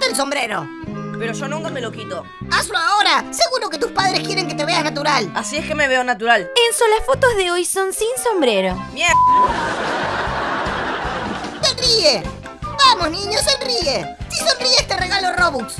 Quítate el sombrero. Pero yo nunca me lo quito. Hazlo ahora. Seguro que tus padres quieren que te veas natural. Así es que me veo natural. Enzo, las fotos de hoy son sin sombrero. Mierda. ¡Sonríe! ¡Vamos, niño, sonríe! Si sonríes te regalo Robux.